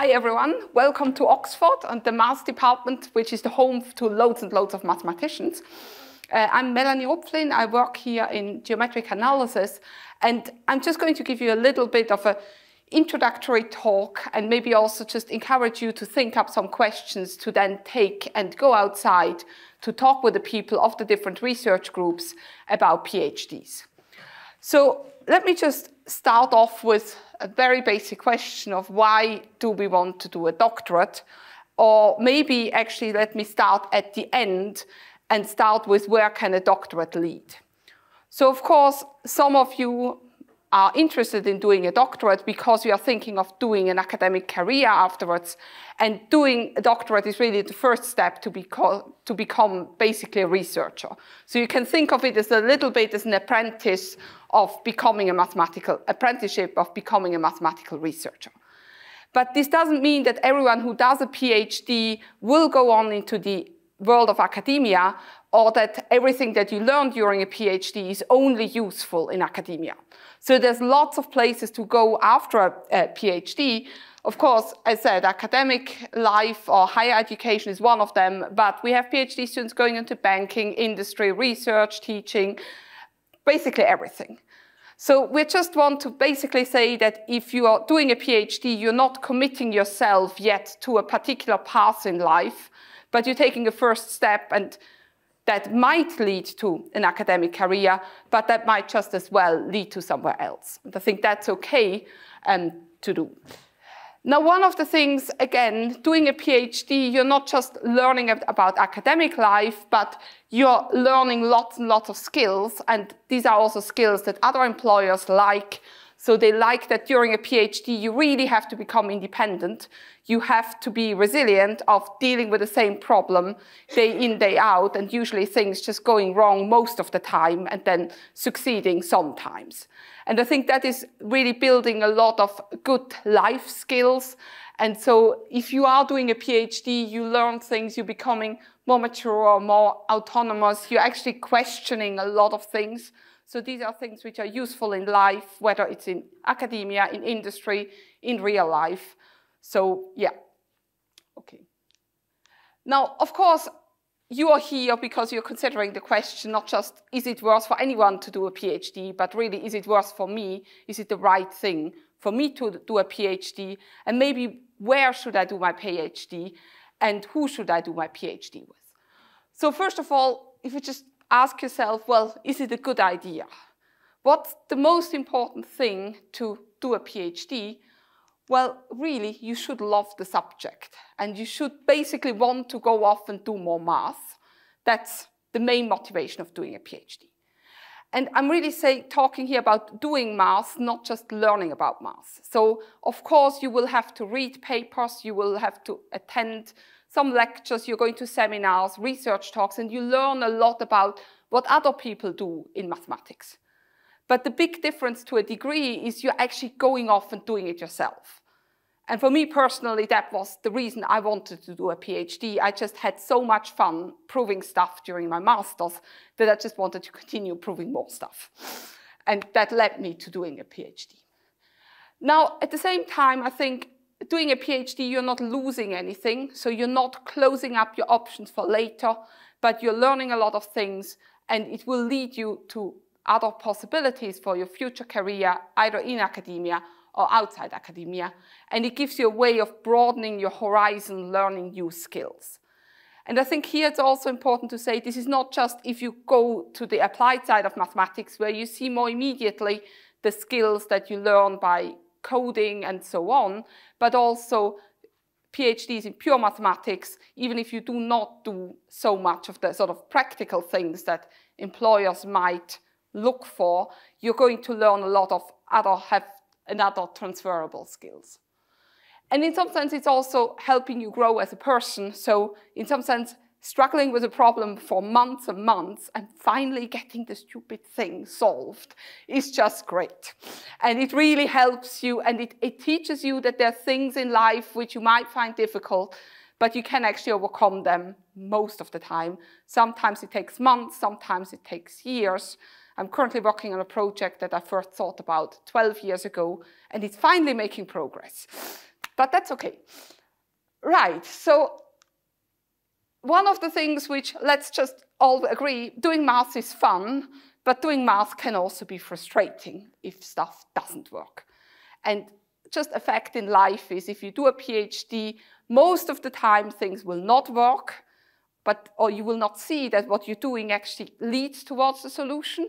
Hi everyone, welcome to Oxford and the Maths Department, which is the home to loads and loads of mathematicians. Uh, I'm Melanie Rupflin, I work here in geometric analysis, and I'm just going to give you a little bit of an introductory talk and maybe also just encourage you to think up some questions to then take and go outside to talk with the people of the different research groups about PhDs. So let me just start off with a very basic question of why do we want to do a doctorate? Or maybe actually let me start at the end and start with where can a doctorate lead? So of course, some of you are interested in doing a doctorate because you are thinking of doing an academic career afterwards. And doing a doctorate is really the first step to, beco to become basically a researcher. So you can think of it as a little bit as an apprentice of becoming a mathematical, apprenticeship of becoming a mathematical researcher. But this doesn't mean that everyone who does a PhD will go on into the world of academia or that everything that you learn during a PhD is only useful in academia. So there's lots of places to go after uh, a, a PhD. Of course, I said, academic life or higher education is one of them, but we have PhD students going into banking, industry, research, teaching, basically everything. So we just want to basically say that if you are doing a PhD, you're not committing yourself yet to a particular path in life, but you're taking a first step and that might lead to an academic career, but that might just as well lead to somewhere else. And I think that's okay um, to do. Now, one of the things, again, doing a PhD, you're not just learning about academic life, but you're learning lots and lots of skills. And these are also skills that other employers like. So they like that during a PhD, you really have to become independent. You have to be resilient of dealing with the same problem day in, day out, and usually things just going wrong most of the time and then succeeding sometimes. And I think that is really building a lot of good life skills. And so if you are doing a PhD, you learn things, you're becoming more mature or more autonomous, you're actually questioning a lot of things. So these are things which are useful in life, whether it's in academia, in industry, in real life. So yeah, okay. Now, of course, you are here because you're considering the question, not just is it worth for anyone to do a PhD, but really is it worth for me? Is it the right thing for me to do a PhD? And maybe where should I do my PhD? And who should I do my PhD with? So first of all, if you just ask yourself, well, is it a good idea? What's the most important thing to do a PhD? Well, really, you should love the subject and you should basically want to go off and do more math. That's the main motivation of doing a PhD. And I'm really say, talking here about doing math, not just learning about math. So, of course, you will have to read papers, you will have to attend some lectures, you're going to seminars, research talks, and you learn a lot about what other people do in mathematics. But the big difference to a degree is you're actually going off and doing it yourself. And for me personally, that was the reason I wanted to do a PhD. I just had so much fun proving stuff during my master's that I just wanted to continue proving more stuff. And that led me to doing a PhD. Now, at the same time, I think doing a PhD, you're not losing anything. So you're not closing up your options for later, but you're learning a lot of things and it will lead you to other possibilities for your future career, either in academia or outside academia. And it gives you a way of broadening your horizon, learning new skills. And I think here it's also important to say this is not just if you go to the applied side of mathematics where you see more immediately the skills that you learn by coding and so on, but also PhDs in pure mathematics, even if you do not do so much of the sort of practical things that employers might look for, you're going to learn a lot of other, have another transferable skills. And in some sense, it's also helping you grow as a person. So in some sense, struggling with a problem for months and months and finally getting the stupid thing solved is just great. And it really helps you and it, it teaches you that there are things in life which you might find difficult, but you can actually overcome them most of the time. Sometimes it takes months, sometimes it takes years. I'm currently working on a project that I first thought about 12 years ago, and it's finally making progress. but that's okay. Right, so one of the things which, let's just all agree, doing math is fun, but doing math can also be frustrating if stuff doesn't work. And just a fact in life is if you do a PhD, most of the time things will not work, but or you will not see that what you're doing actually leads towards the solution.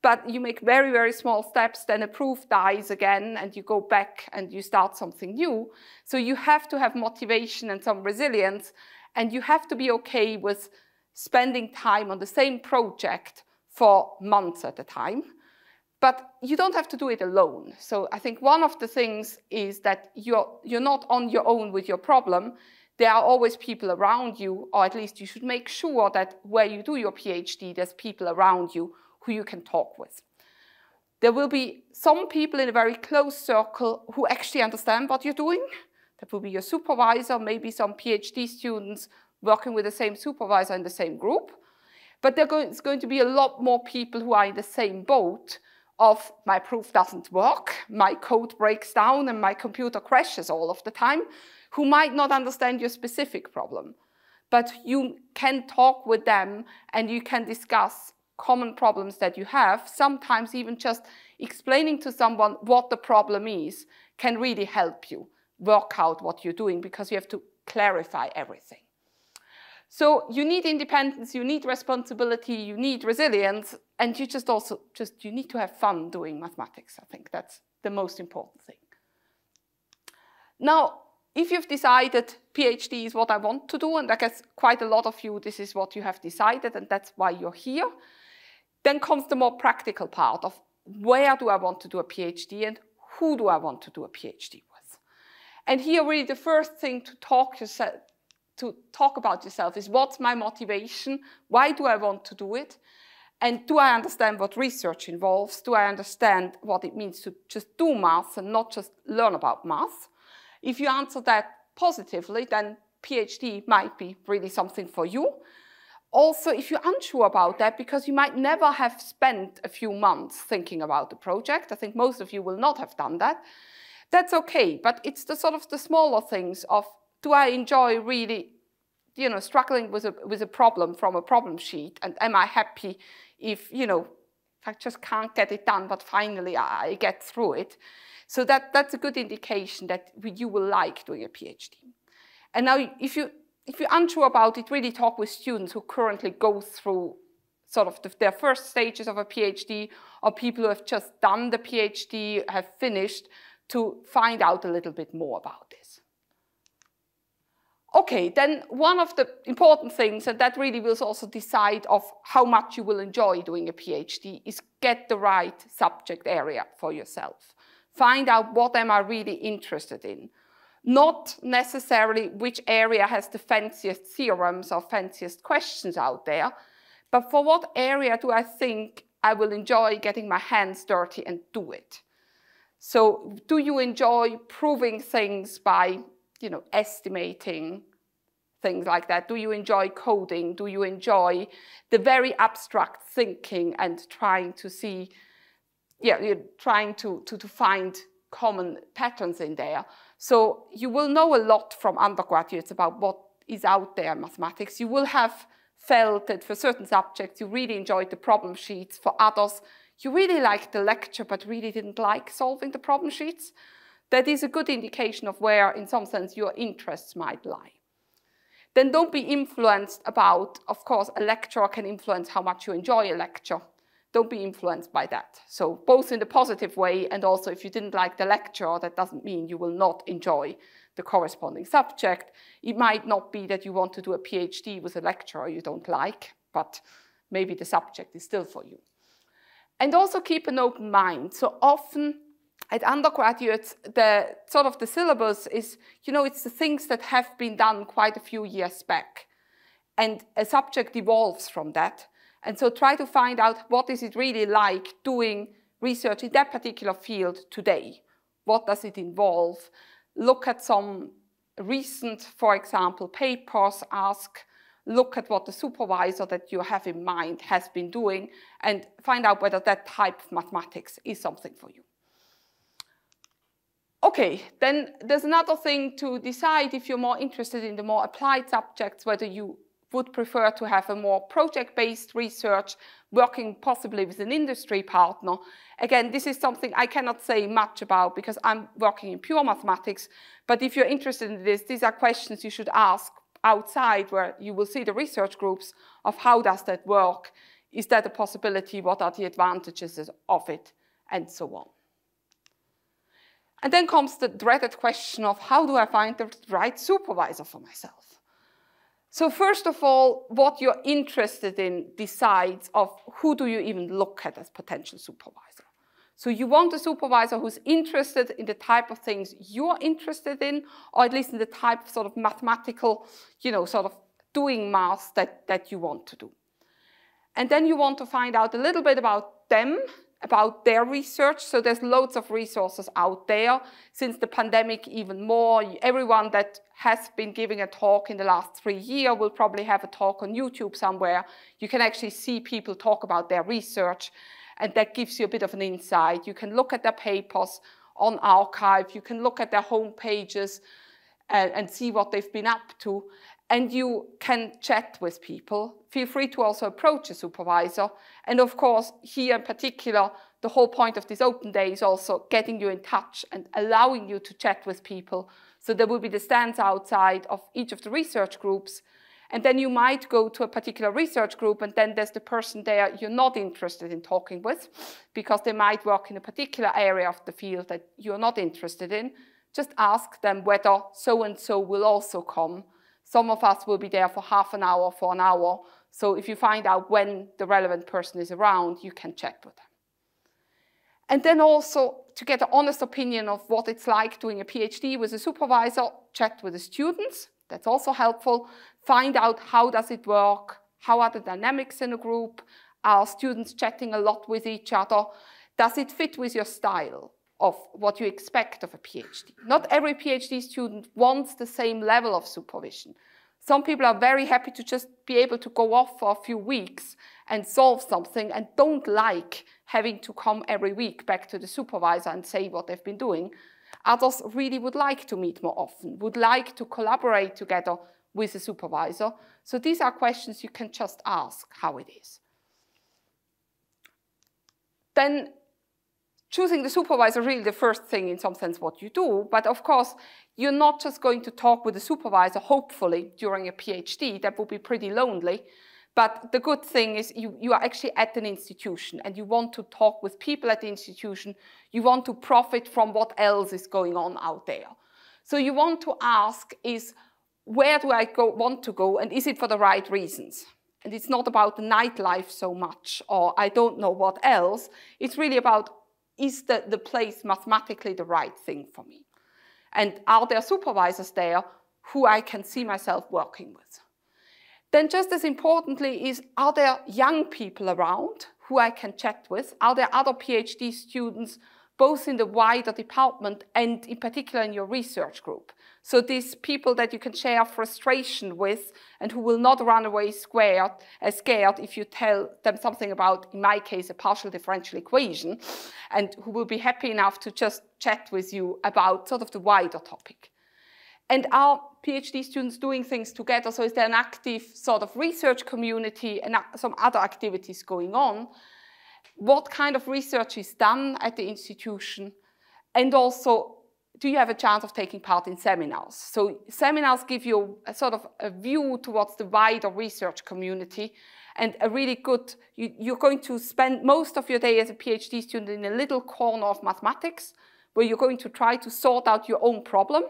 But you make very, very small steps, then a proof dies again, and you go back and you start something new. So you have to have motivation and some resilience, and you have to be okay with spending time on the same project for months at a time. But you don't have to do it alone. So I think one of the things is that you're, you're not on your own with your problem. There are always people around you, or at least you should make sure that where you do your PhD, there's people around you who you can talk with. There will be some people in a very close circle who actually understand what you're doing. That will be your supervisor, maybe some PhD students working with the same supervisor in the same group. But there's going to be a lot more people who are in the same boat of my proof doesn't work, my code breaks down and my computer crashes all of the time, who might not understand your specific problem. But you can talk with them and you can discuss common problems that you have. Sometimes even just explaining to someone what the problem is can really help you work out what you're doing because you have to clarify everything. So you need independence, you need responsibility, you need resilience, and you just also just you need to have fun doing mathematics. I think that's the most important thing. Now, if you've decided PhD is what I want to do, and I guess quite a lot of you, this is what you have decided, and that's why you're here, then comes the more practical part of where do I want to do a PhD and who do I want to do a PhD? And here really the first thing to talk yourself, to talk about yourself is what's my motivation? Why do I want to do it? And do I understand what research involves? Do I understand what it means to just do math and not just learn about math? If you answer that positively, then PhD might be really something for you. Also, if you're unsure about that, because you might never have spent a few months thinking about the project, I think most of you will not have done that, that's okay. But it's the sort of the smaller things of do I enjoy really, you know, struggling with a, with a problem from a problem sheet? And am I happy if, you know, I just can't get it done, but finally I get through it? So that, that's a good indication that you will like doing a PhD. And now if, you, if you're unsure about it, really talk with students who currently go through sort of the, their first stages of a PhD or people who have just done the PhD, have finished, to find out a little bit more about this. Okay, then one of the important things, and that really will also decide of how much you will enjoy doing a PhD, is get the right subject area for yourself. Find out what am I really interested in. Not necessarily which area has the fanciest theorems or fanciest questions out there, but for what area do I think I will enjoy getting my hands dirty and do it. So do you enjoy proving things by you know, estimating things like that? Do you enjoy coding? Do you enjoy the very abstract thinking and trying to see, yeah, you're trying to, to, to find common patterns in there. So you will know a lot from undergraduates about what is out there in mathematics. You will have felt that for certain subjects you really enjoyed the problem sheets. For others, you really liked the lecture but really didn't like solving the problem sheets that is a good indication of where, in some sense, your interests might lie. Then don't be influenced about, of course, a lecturer can influence how much you enjoy a lecture. Don't be influenced by that. So both in the positive way and also if you didn't like the lecture, that doesn't mean you will not enjoy the corresponding subject. It might not be that you want to do a PhD with a lecturer you don't like, but maybe the subject is still for you. And also keep an open mind. So often at undergraduates, the sort of the syllabus is, you know, it's the things that have been done quite a few years back. And a subject evolves from that. And so try to find out what is it really like doing research in that particular field today. What does it involve? Look at some recent, for example, papers, ask, look at what the supervisor that you have in mind has been doing and find out whether that type of mathematics is something for you. Okay, then there's another thing to decide if you're more interested in the more applied subjects, whether you would prefer to have a more project-based research, working possibly with an industry partner. Again, this is something I cannot say much about because I'm working in pure mathematics, but if you're interested in this, these are questions you should ask outside where you will see the research groups of how does that work, is that a possibility, what are the advantages of it, and so on. And then comes the dreaded question of how do I find the right supervisor for myself? So first of all, what you're interested in decides of who do you even look at as potential supervisor. So you want a supervisor who's interested in the type of things you're interested in, or at least in the type of sort of mathematical, you know, sort of doing math that, that you want to do. And then you want to find out a little bit about them about their research. So there's loads of resources out there. Since the pandemic, even more. Everyone that has been giving a talk in the last three years will probably have a talk on YouTube somewhere. You can actually see people talk about their research, and that gives you a bit of an insight. You can look at their papers on arXiv, You can look at their home pages and, and see what they've been up to and you can chat with people. Feel free to also approach a supervisor. And of course, here in particular, the whole point of this open day is also getting you in touch and allowing you to chat with people. So there will be the stands outside of each of the research groups. And then you might go to a particular research group and then there's the person there you're not interested in talking with because they might work in a particular area of the field that you're not interested in. Just ask them whether so-and-so will also come some of us will be there for half an hour, for an hour. So if you find out when the relevant person is around, you can chat with them. And then also to get an honest opinion of what it's like doing a PhD with a supervisor, chat with the students. That's also helpful. Find out how does it work? How are the dynamics in a group? Are students chatting a lot with each other? Does it fit with your style? of what you expect of a PhD. Not every PhD student wants the same level of supervision. Some people are very happy to just be able to go off for a few weeks and solve something and don't like having to come every week back to the supervisor and say what they've been doing. Others really would like to meet more often, would like to collaborate together with a supervisor. So these are questions you can just ask how it is. Then choosing the supervisor really the first thing in some sense what you do. But of course, you're not just going to talk with the supervisor, hopefully, during a PhD. That would be pretty lonely. But the good thing is you, you are actually at an institution and you want to talk with people at the institution. You want to profit from what else is going on out there. So you want to ask is, where do I go, want to go and is it for the right reasons? And it's not about the nightlife so much or I don't know what else. It's really about is the, the place mathematically the right thing for me? And are there supervisors there who I can see myself working with? Then just as importantly is, are there young people around who I can chat with? Are there other PhD students both in the wider department and in particular in your research group. So these people that you can share frustration with and who will not run away scared, uh, scared if you tell them something about, in my case, a partial differential equation, and who will be happy enough to just chat with you about sort of the wider topic. And are PhD students doing things together? So is there an active sort of research community and some other activities going on? what kind of research is done at the institution, and also do you have a chance of taking part in seminars? So seminars give you a sort of a view towards the wider research community and a really good, you, are going to spend most of your day as a PhD student in a little corner of mathematics where you're going to try to sort out your own problem,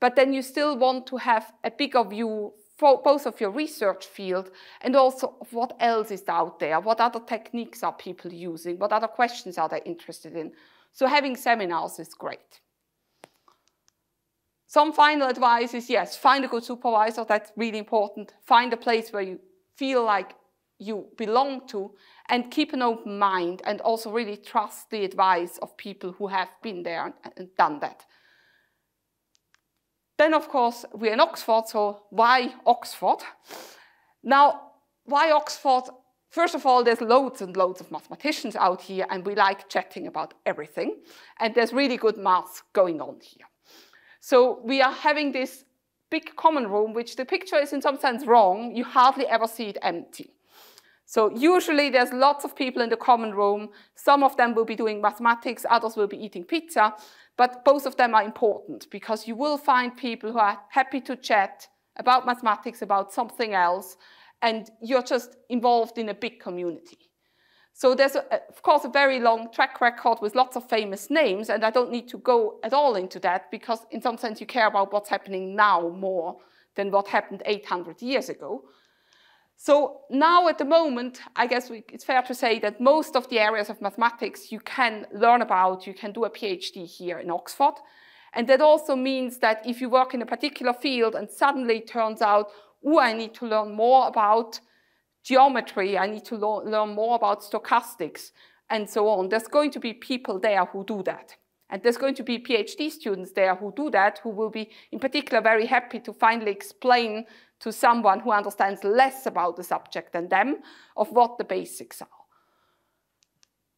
but then you still want to have a bigger view for both of your research field and also of what else is out there, what other techniques are people using, what other questions are they interested in. So having seminars is great. Some final advice is yes, find a good supervisor, that's really important. Find a place where you feel like you belong to and keep an open mind and also really trust the advice of people who have been there and done that. Then, of course, we're in Oxford, so why Oxford? Now, why Oxford? First of all, there's loads and loads of mathematicians out here, and we like chatting about everything. And there's really good maths going on here. So we are having this big common room, which the picture is in some sense wrong. You hardly ever see it empty. So usually there's lots of people in the common room. Some of them will be doing mathematics, others will be eating pizza, but both of them are important because you will find people who are happy to chat about mathematics, about something else, and you're just involved in a big community. So there's, a, of course, a very long track record with lots of famous names, and I don't need to go at all into that because in some sense you care about what's happening now more than what happened 800 years ago. So now at the moment, I guess we, it's fair to say that most of the areas of mathematics you can learn about, you can do a PhD here in Oxford. And that also means that if you work in a particular field and suddenly it turns out, oh, I need to learn more about geometry, I need to learn more about stochastics, and so on. There's going to be people there who do that. And there's going to be PhD students there who do that, who will be in particular very happy to finally explain to someone who understands less about the subject than them of what the basics are.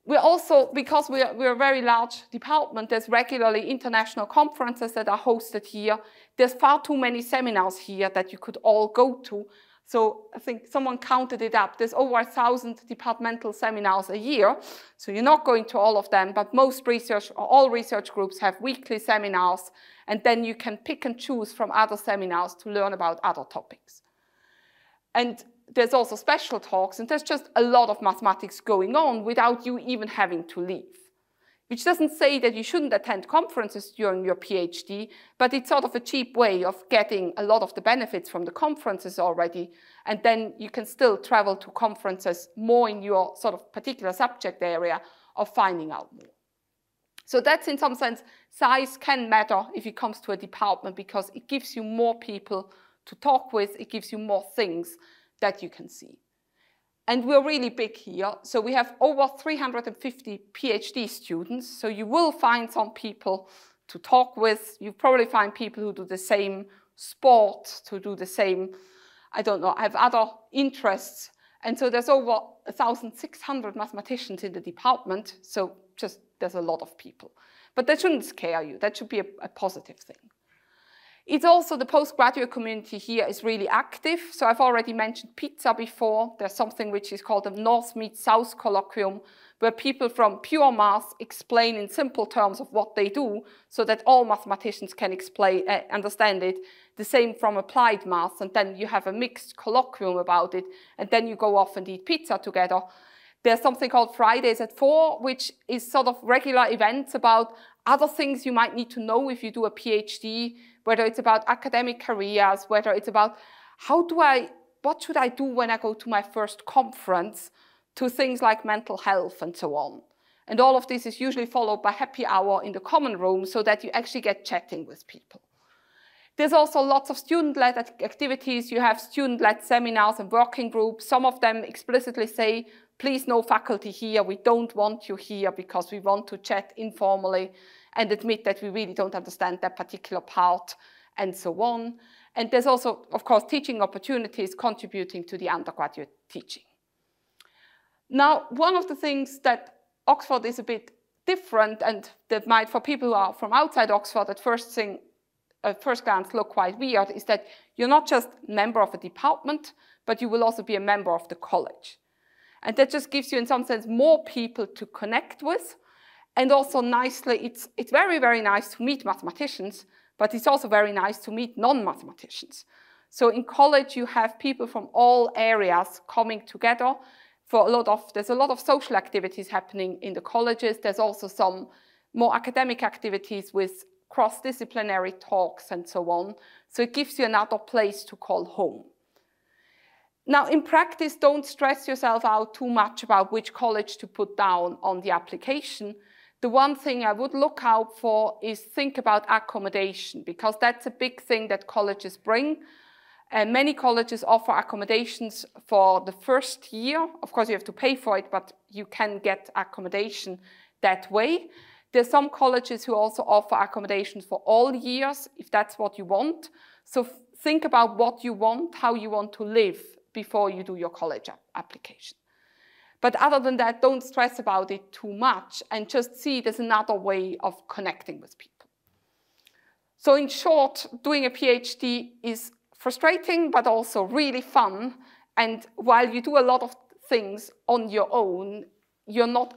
We're also, because we're, we're a very large department, there's regularly international conferences that are hosted here. There's far too many seminars here that you could all go to. So I think someone counted it up. There's over a thousand departmental seminars a year. So you're not going to all of them, but most research, all research groups have weekly seminars, and then you can pick and choose from other seminars to learn about other topics. And there's also special talks, and there's just a lot of mathematics going on without you even having to leave which doesn't say that you shouldn't attend conferences during your PhD, but it's sort of a cheap way of getting a lot of the benefits from the conferences already, and then you can still travel to conferences more in your sort of particular subject area of finding out more. So that's in some sense, size can matter if it comes to a department because it gives you more people to talk with, it gives you more things that you can see. And we're really big here. So we have over 350 PhD students. So you will find some people to talk with. You probably find people who do the same sport, to do the same, I don't know, have other interests. And so there's over 1,600 mathematicians in the department. So just there's a lot of people. But that shouldn't scare you. That should be a, a positive thing. It's also the postgraduate community here is really active. So I've already mentioned pizza before. There's something which is called the North Meets South Colloquium, where people from pure math explain in simple terms of what they do so that all mathematicians can explain, uh, understand it. The same from applied math. And then you have a mixed colloquium about it. And then you go off and eat pizza together. There's something called Fridays at Four, which is sort of regular events about other things you might need to know if you do a PhD whether it's about academic careers, whether it's about how do I, what should I do when I go to my first conference, to things like mental health and so on. And all of this is usually followed by happy hour in the common room so that you actually get chatting with people. There's also lots of student-led activities. You have student-led seminars and working groups. Some of them explicitly say, please no faculty here. We don't want you here because we want to chat informally and admit that we really don't understand that particular part and so on. And there's also, of course, teaching opportunities contributing to the undergraduate teaching. Now, one of the things that Oxford is a bit different and that might, for people who are from outside Oxford, at first thing, at first glance look quite weird is that you're not just member of a department, but you will also be a member of the college. And that just gives you, in some sense, more people to connect with and also nicely, it's, it's very, very nice to meet mathematicians, but it's also very nice to meet non-mathematicians. So in college, you have people from all areas coming together for a lot of, there's a lot of social activities happening in the colleges. There's also some more academic activities with cross-disciplinary talks and so on. So it gives you another place to call home. Now, in practice, don't stress yourself out too much about which college to put down on the application the one thing I would look out for is think about accommodation because that's a big thing that colleges bring. And many colleges offer accommodations for the first year. Of course, you have to pay for it, but you can get accommodation that way. There's some colleges who also offer accommodations for all years, if that's what you want. So think about what you want, how you want to live before you do your college application. But other than that, don't stress about it too much and just see it as another way of connecting with people. So in short, doing a PhD is frustrating, but also really fun. And while you do a lot of things on your own, you're not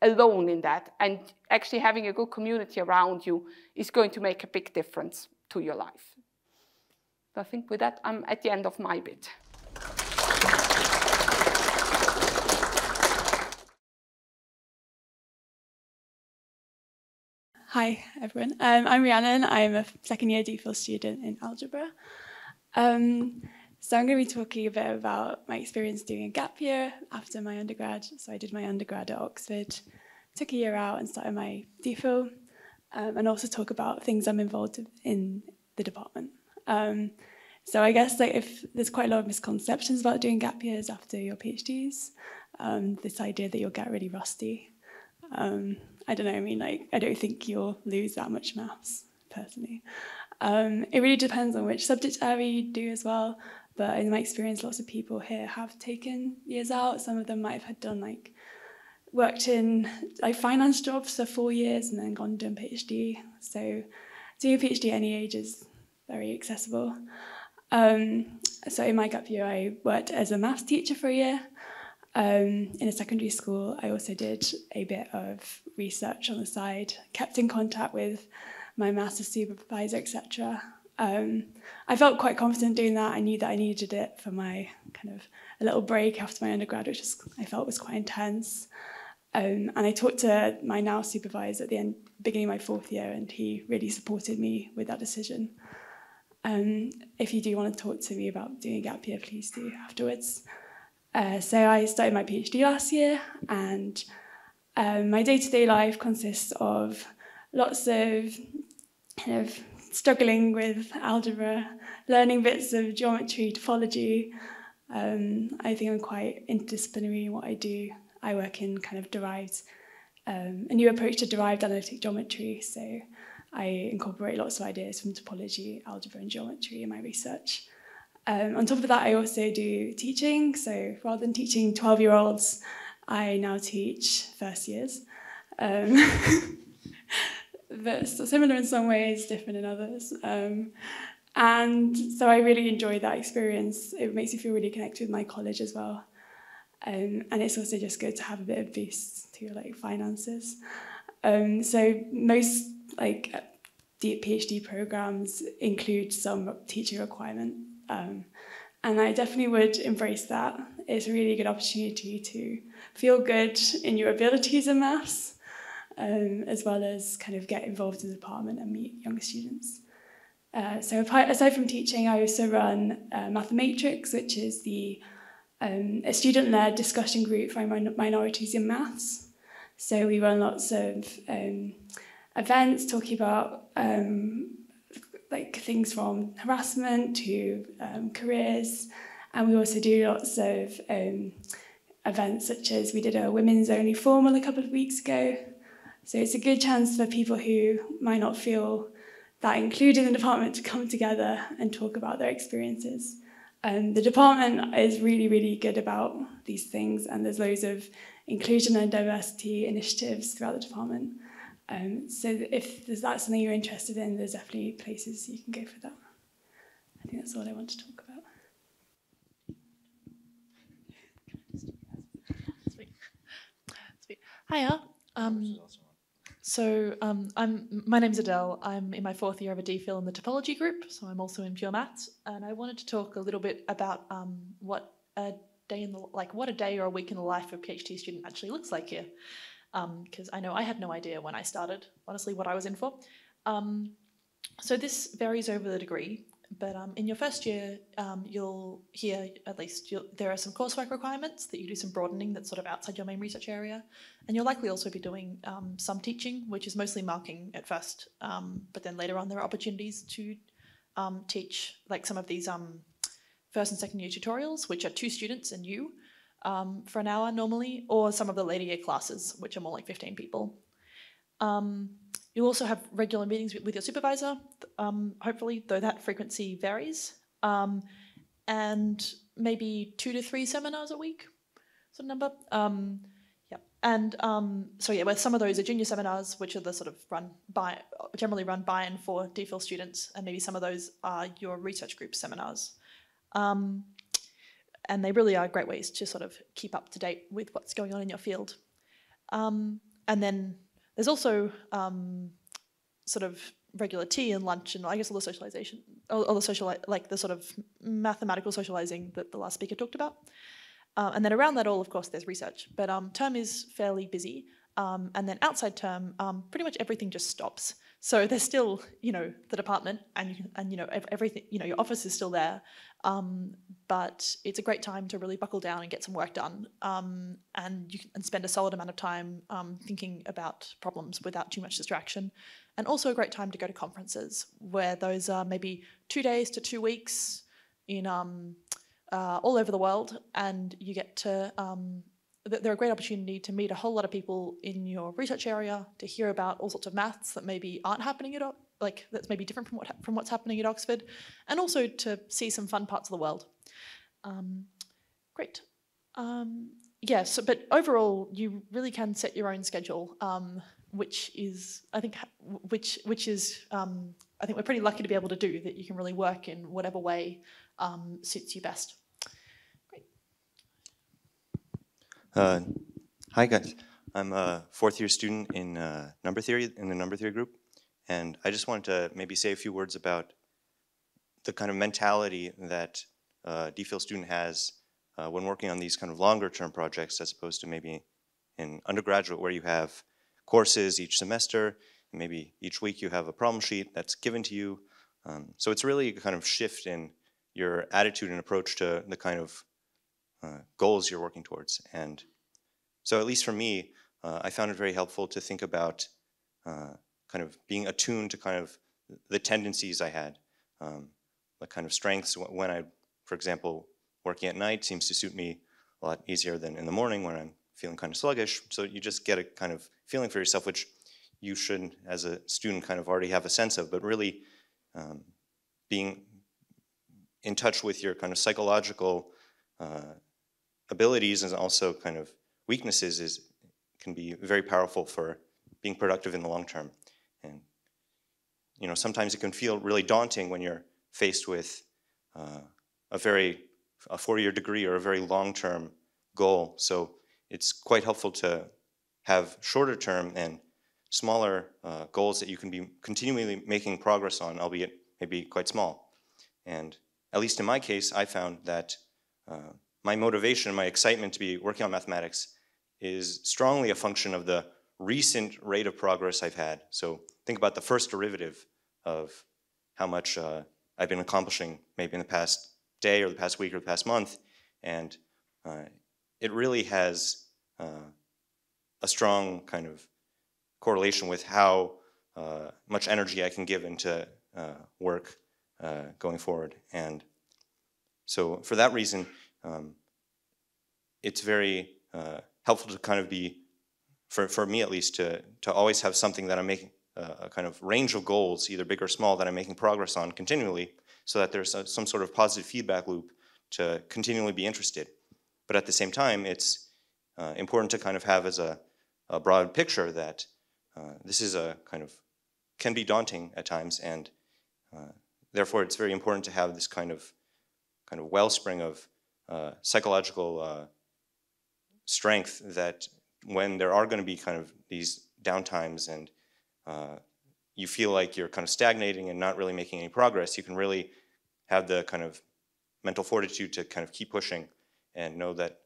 alone in that. And actually having a good community around you is going to make a big difference to your life. I think with that, I'm at the end of my bit. Hi, everyone. Um, I'm Rhiannon. I'm a second year DPhil student in algebra. Um, so I'm going to be talking a bit about my experience doing a gap year after my undergrad. So I did my undergrad at Oxford, took a year out and started my DPhil, um, and also talk about things I'm involved in the department. Um, so I guess like if there's quite a lot of misconceptions about doing gap years after your PhDs, um, this idea that you'll get really rusty. I don't know, I mean, like, I don't think you'll lose that much maths, personally. Um, it really depends on which subject area you do as well, but in my experience, lots of people here have taken years out. Some of them might have had done, like, worked in, like, finance jobs for four years and then gone to a PhD. So doing a PhD at any age is very accessible. Um, so in my gap year, I worked as a maths teacher for a year, um, in a secondary school, I also did a bit of research on the side, kept in contact with my master's supervisor, etc. Um, I felt quite confident doing that. I knew that I needed it for my kind of a little break after my undergrad, which I felt was quite intense. Um, and I talked to my now supervisor at the end, beginning of my fourth year, and he really supported me with that decision. Um, if you do want to talk to me about doing a gap year, please do afterwards. Uh, so I started my PhD last year, and um, my day-to-day life consists of lots of kind of struggling with algebra, learning bits of geometry, topology. Um, I think I'm quite interdisciplinary in what I do. I work in kind of derived, um, a new approach to derived analytic geometry. So I incorporate lots of ideas from topology, algebra, and geometry in my research. Um, on top of that, I also do teaching. So rather than teaching 12 year olds, I now teach first years. Um, but similar in some ways, different in others. Um, and so I really enjoy that experience. It makes me feel really connected with my college as well. Um, and it's also just good to have a bit of boost to your like finances. Um, so most like PhD programs include some teaching requirement um, and I definitely would embrace that. It's a really good opportunity to feel good in your abilities in maths, um, as well as kind of get involved in the department and meet young students. Uh, so aside from teaching, I also run uh, Mathematrix, which is the um, a student-led discussion group for min minorities in maths. So we run lots of um, events talking about um, like things from harassment to um, careers. And we also do lots of um, events such as we did a women's only formal a couple of weeks ago. So it's a good chance for people who might not feel that included in the department to come together and talk about their experiences. Um, the department is really, really good about these things, and there's loads of inclusion and diversity initiatives throughout the department. Um, so if that's something you're interested in, there's definitely places you can go for that. I think that's all I want to talk about. Hiya. Um, so um, I'm my name's Adele. I'm in my fourth year of a DPhil in the topology group, so I'm also in pure maths. And I wanted to talk a little bit about um, what a day in the like what a day or a week in the life of a PhD student actually looks like here because um, I know I had no idea when I started, honestly, what I was in for. Um, so this varies over the degree, but um, in your first year, um, you'll hear at least there are some coursework requirements that you do some broadening that's sort of outside your main research area, and you'll likely also be doing um, some teaching, which is mostly marking at first, um, but then later on there are opportunities to teach like some of these first and second year tutorials, which are two students and you, um, for an hour normally, or some of the later year classes, which are more like 15 people. Um, you also have regular meetings with your supervisor, um, hopefully, though that frequency varies, um, and maybe two to three seminars a week. sort of number. Um, yeah, and um, so yeah, with some of those are junior seminars, which are the sort of run by generally run by and for DPhil students, and maybe some of those are your research group seminars. Um, and they really are great ways to sort of keep up to date with what's going on in your field. Um, and then there's also um, sort of regular tea and lunch and I guess all the socialization, all, all the social, like the sort of mathematical socializing that the last speaker talked about. Uh, and then around that all, of course, there's research. But um, term is fairly busy. Um, and then outside term, um, pretty much everything just stops. So there's still, you know, the department and and you know everything, you know, your office is still there, um, but it's a great time to really buckle down and get some work done, um, and you can and spend a solid amount of time um, thinking about problems without too much distraction, and also a great time to go to conferences where those are maybe two days to two weeks in um, uh, all over the world, and you get to um, they're a great opportunity to meet a whole lot of people in your research area, to hear about all sorts of maths that maybe aren't happening at like that's maybe different from what from what's happening at Oxford, and also to see some fun parts of the world. Um, great. Um, yeah, so, but overall, you really can set your own schedule, um, which is, I think, which which is, um, I think we're pretty lucky to be able to do that. You can really work in whatever way um, suits you best. Uh, hi guys, I'm a fourth year student in uh, number theory in the number theory group, and I just wanted to maybe say a few words about the kind of mentality that a uh, DPhil student has uh, when working on these kind of longer term projects as opposed to maybe in undergraduate where you have courses each semester, and maybe each week you have a problem sheet that's given to you. Um, so it's really a kind of shift in your attitude and approach to the kind of uh, goals you're working towards. And so at least for me, uh, I found it very helpful to think about uh, kind of being attuned to kind of the tendencies I had, um, the kind of strengths when I, for example, working at night seems to suit me a lot easier than in the morning when I'm feeling kind of sluggish. So you just get a kind of feeling for yourself, which you should, as a student, kind of already have a sense of, but really um, being in touch with your kind of psychological uh, abilities and also kind of weaknesses is can be very powerful for being productive in the long term. And you know, sometimes it can feel really daunting when you're faced with uh, a very a four-year degree or a very long-term goal. So it's quite helpful to have shorter term and smaller uh, goals that you can be continually making progress on, albeit maybe quite small. And at least in my case, I found that uh, my motivation, my excitement to be working on mathematics is strongly a function of the recent rate of progress I've had. So think about the first derivative of how much uh, I've been accomplishing maybe in the past day or the past week or the past month. And uh, it really has uh, a strong kind of correlation with how uh, much energy I can give into uh, work uh, going forward. And so for that reason, um, it's very uh, helpful to kind of be, for, for me at least, to, to always have something that I'm making, uh, a kind of range of goals, either big or small, that I'm making progress on continually, so that there's a, some sort of positive feedback loop to continually be interested. But at the same time, it's uh, important to kind of have as a, a broad picture that uh, this is a kind of, can be daunting at times, and uh, therefore it's very important to have this kind of, kind of wellspring of uh, psychological uh, strength that when there are going to be kind of these downtimes and uh, you feel like you're kind of stagnating and not really making any progress, you can really have the kind of mental fortitude to kind of keep pushing and know that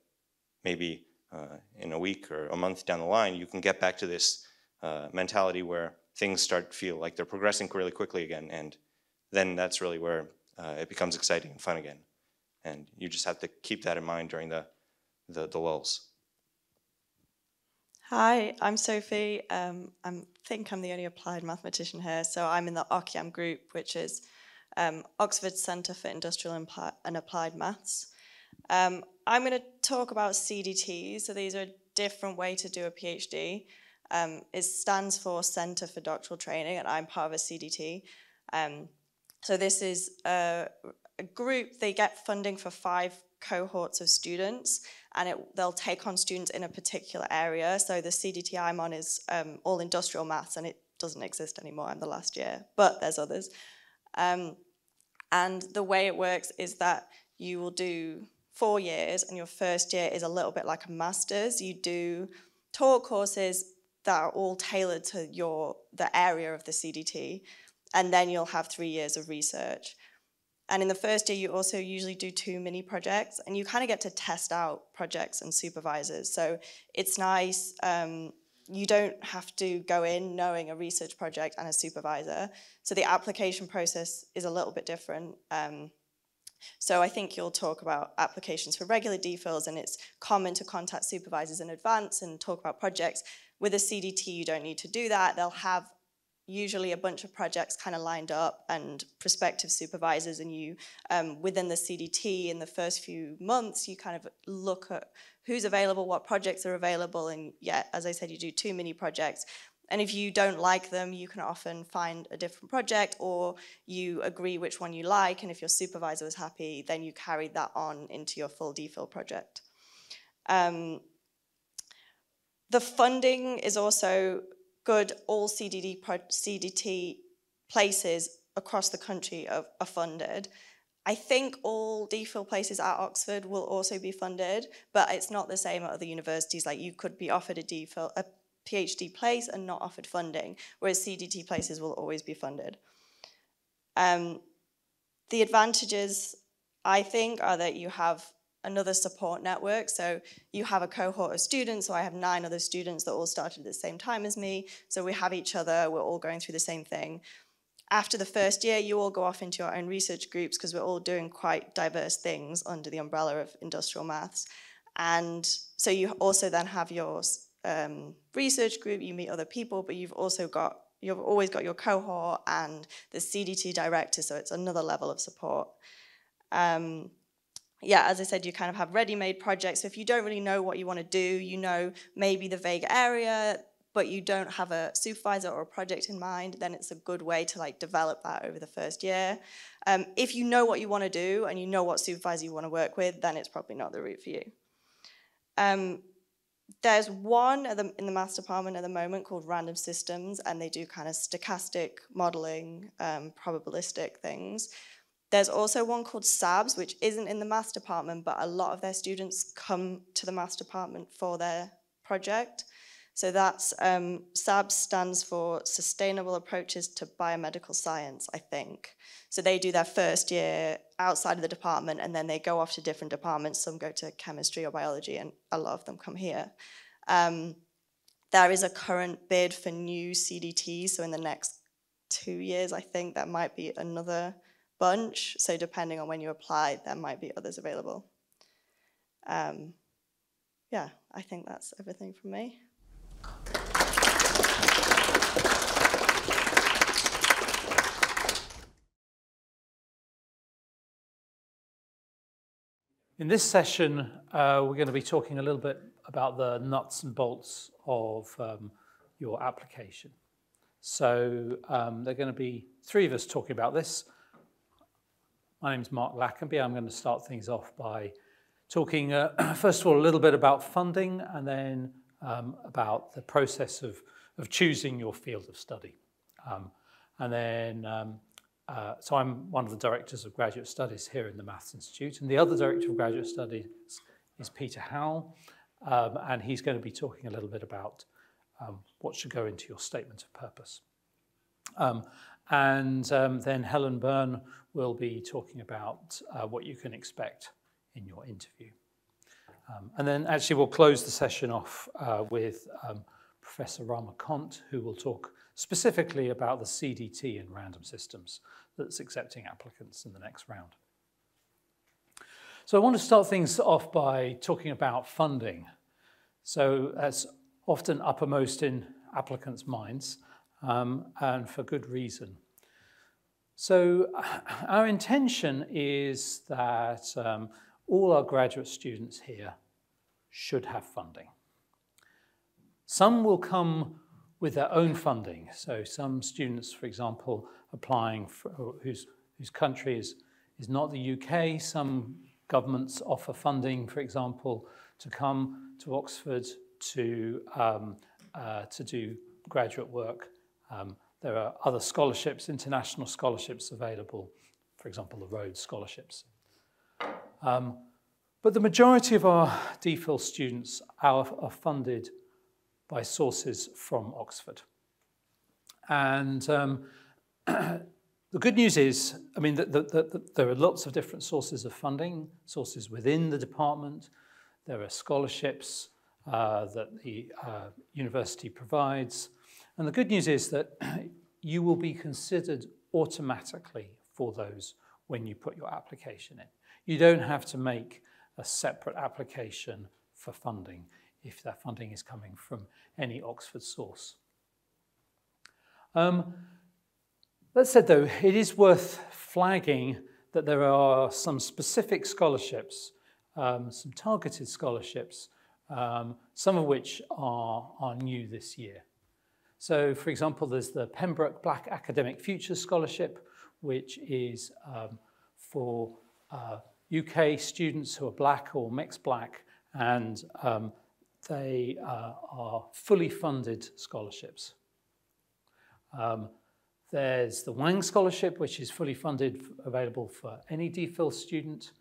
maybe uh, in a week or a month down the line, you can get back to this uh, mentality where things start to feel like they're progressing really quickly again. And then that's really where it becomes exciting and fun again. And you just have to keep that in mind during the, the, the lulls. Hi, I'm Sophie. Um, I think I'm the only applied mathematician here. So I'm in the OCIAM group, which is um, Oxford Centre for Industrial and Applied Maths. Um, I'm going to talk about CDTs. So these are a different way to do a PhD. Um, it stands for Centre for Doctoral Training, and I'm part of a CDT. Um, so this is a, a group, they get funding for five cohorts of students and it, they'll take on students in a particular area. So the CDT I'm on is um, all industrial maths and it doesn't exist anymore. I'm the last year, but there's others. Um, and the way it works is that you will do four years and your first year is a little bit like a master's. You do taught courses that are all tailored to your the area of the CDT and then you'll have three years of research. And in the first year, you also usually do two mini projects, and you kind of get to test out projects and supervisors. So it's nice. Um, you don't have to go in knowing a research project and a supervisor. So the application process is a little bit different. Um, so I think you'll talk about applications for regular DPhils, and it's common to contact supervisors in advance and talk about projects. With a CDT, you don't need to do that. They'll have usually a bunch of projects kind of lined up and prospective supervisors and you um, within the CDT in the first few months you kind of look at who's available what projects are available and yeah as I said you do two mini projects. And if you don't like them you can often find a different project or you agree which one you like and if your supervisor is happy then you carry that on into your full DPhil project. Um, the funding is also good all CDD, CDT places across the country are, are funded. I think all DPhil places at Oxford will also be funded, but it's not the same at other universities. Like you could be offered a DPhil, a PhD place and not offered funding, whereas CDT places will always be funded. Um, the advantages, I think, are that you have another support network. So you have a cohort of students, so I have nine other students that all started at the same time as me. So we have each other, we're all going through the same thing. After the first year, you all go off into your own research groups because we're all doing quite diverse things under the umbrella of industrial maths. And so you also then have your um, research group, you meet other people, but you've also got, you've always got your cohort and the CDT director, so it's another level of support. Um, yeah, as I said, you kind of have ready-made projects. So if you don't really know what you want to do, you know maybe the vague area, but you don't have a supervisor or a project in mind, then it's a good way to like develop that over the first year. Um, if you know what you want to do and you know what supervisor you want to work with, then it's probably not the route for you. Um, there's one the, in the maths department at the moment called Random Systems, and they do kind of stochastic modeling, um, probabilistic things. There's also one called SABS, which isn't in the maths department, but a lot of their students come to the maths department for their project. So that's, um, SABS stands for Sustainable Approaches to Biomedical Science, I think. So they do their first year outside of the department and then they go off to different departments. Some go to chemistry or biology and a lot of them come here. Um, there is a current bid for new CDTs. So in the next two years, I think there might be another bunch. So depending on when you apply, there might be others available. Um, yeah, I think that's everything from me. In this session, uh, we're going to be talking a little bit about the nuts and bolts of um, your application. So um, there are going to be three of us talking about this. My name is Mark Lackenby. I'm going to start things off by talking, uh, first of all, a little bit about funding and then um, about the process of, of choosing your field of study. Um, and then, um, uh, so I'm one of the directors of graduate studies here in the Maths Institute, and the other director of graduate studies is Peter Howell, um, and he's going to be talking a little bit about um, what should go into your statement of purpose. Um, and um, then Helen Byrne will be talking about uh, what you can expect in your interview. Um, and then actually we'll close the session off uh, with um, Professor Rama Cont, who will talk specifically about the CDT in random systems that's accepting applicants in the next round. So I want to start things off by talking about funding. So that's often uppermost in applicants' minds, um, and for good reason. So our intention is that um, all our graduate students here should have funding. Some will come with their own funding. So some students, for example, applying for, whose, whose country is, is not the UK, some governments offer funding, for example, to come to Oxford to, um, uh, to do graduate work. Um, there are other scholarships, international scholarships available, for example, the Rhodes Scholarships. Um, but the majority of our DPhil students are, are funded by sources from Oxford. And um, the good news is, I mean, that the, the, there are lots of different sources of funding, sources within the department. There are scholarships uh, that the uh, university provides. And the good news is that you will be considered automatically for those when you put your application in. You don't have to make a separate application for funding if that funding is coming from any Oxford source. Um, that said, though, it is worth flagging that there are some specific scholarships, um, some targeted scholarships, um, some of which are, are new this year. So, for example, there's the Pembroke Black Academic Futures Scholarship, which is um, for uh, UK students who are black or mixed black, and um, they uh, are fully funded scholarships. Um, there's the Wang Scholarship, which is fully funded, available for any DPhil student.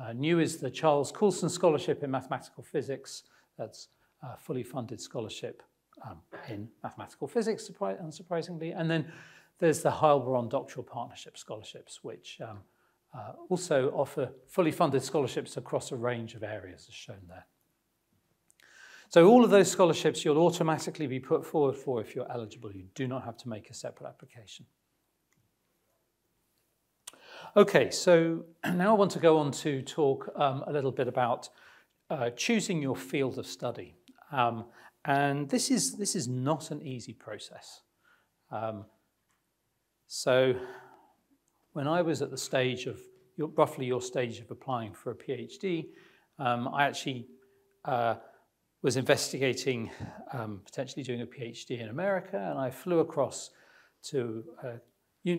Uh, new is the Charles Coulson Scholarship in Mathematical Physics. That's a fully funded scholarship um, in mathematical physics, unsurprisingly. And then there's the Heilbronn Doctoral Partnership Scholarships, which um, uh, also offer fully funded scholarships across a range of areas, as shown there. So all of those scholarships you'll automatically be put forward for if you're eligible. You do not have to make a separate application. Okay, so now I want to go on to talk um, a little bit about uh, choosing your field of study. Um, and this is, this is not an easy process. Um, so when I was at the stage of, your, roughly your stage of applying for a PhD, um, I actually uh, was investigating um, potentially doing a PhD in America, and I flew across to, uh,